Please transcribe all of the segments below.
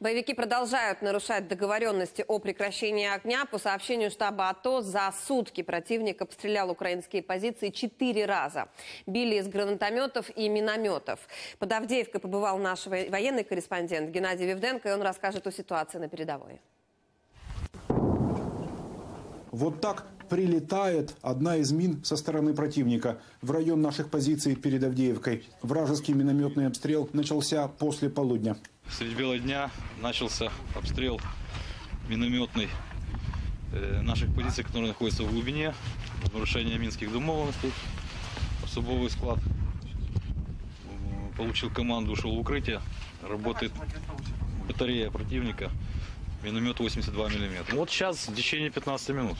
Боевики продолжают нарушать договоренности о прекращении огня. По сообщению штаба АТО, за сутки противник обстрелял украинские позиции четыре раза. Били из гранатометов и минометов. Под Авдеевкой побывал наш во- военный корреспондент Геннадий Вивденко, и он расскажет о ситуации на передовой. Вот так прилетает одна из мин со стороны противника в район наших позиций перед Авдеевкой. Вражеский минометный обстрел начался после полудня. Средь бела дня начался обстрел минометный э, наших позиций, которые находятся в глубине, нарушение минских домовленностей. Особовый склад получил команду, ушел в укрытие. Работает батарея противника, миномет 82 мм. Вот сейчас в течение 15 минут.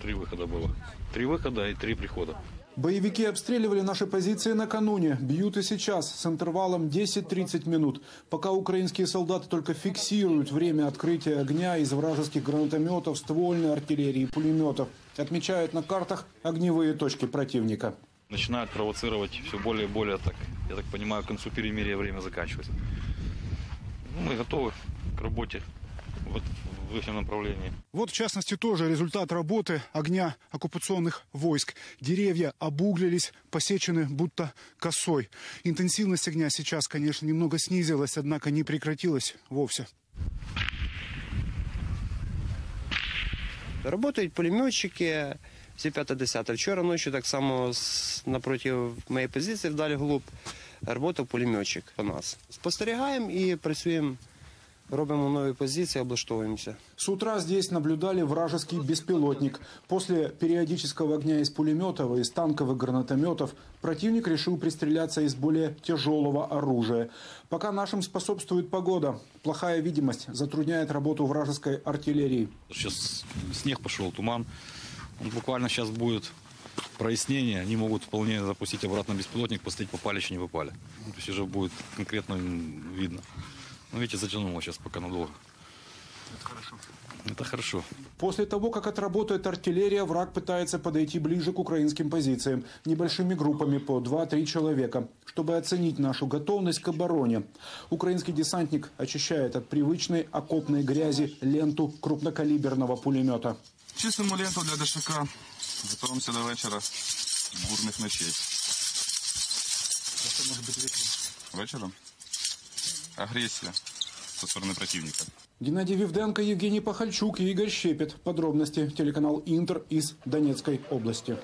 Три выхода было. Три выхода и три прихода. Боевики обстреливали наши позиции накануне, бьют и сейчас с интервалом 10-30 минут, пока украинские солдаты только фиксируют время открытия огня из вражеских гранатометов, ствольной артиллерии, пулеметов. Отмечают на картах огневые точки противника. начинают провоцировать все более и более, так, я так понимаю, к концу перемирия время заканчивается. Ну, мы готовы к работе вот в этом направлении. Вот, в частности, тоже результат работы огня оккупационных войск. Деревья обуглились, посечены будто косой. Интенсивность огня сейчас, конечно, немного снизилась, однако не прекратилась вовсе. Работають пулеметчики, всі 5-10. Вчора ночі так само з- напроти моєї позиції вдалі глуб працював пулеметчик у нас. Спостерігаємо і працюємо, робимо нові позиції, облаштовуємося. С утра здесь наблюдали вражеский беспилотник. После периодического огня из пулеметов и из танковых гранатометов противник решил пристреляться из более тяжелого оружия. Пока нашим способствует погода. Плохая видимость затрудняет работу вражеской артиллерии. Сейчас снег пошел, туман. Он буквально сейчас будет прояснение. Они могут вполне запустить обратно беспилотник, посмотреть, попали, еще не попали. Ну, То есть уже будет конкретно м, видно. Ну, видите, затянуло сейчас пока надолго. Это хорошо. Это хорошо. После того, как отработает артиллерия, враг пытается подойти ближе к украинским позициям небольшими группами по 2-3 человека, чтобы оценить нашу готовность к обороне. Украинский десантник очищает от привычной окопной грязи ленту крупнокалиберного пулемета. Чистимо ленту для ДШК. Готуємося до вечора. Бурних ночей. Це може бути Вечором? Агресія со сторони противника. Геннадий Вивденко, Евгений Пахальчук и Игорь Щепет. Подробности телеканал Интер из Донецкой области.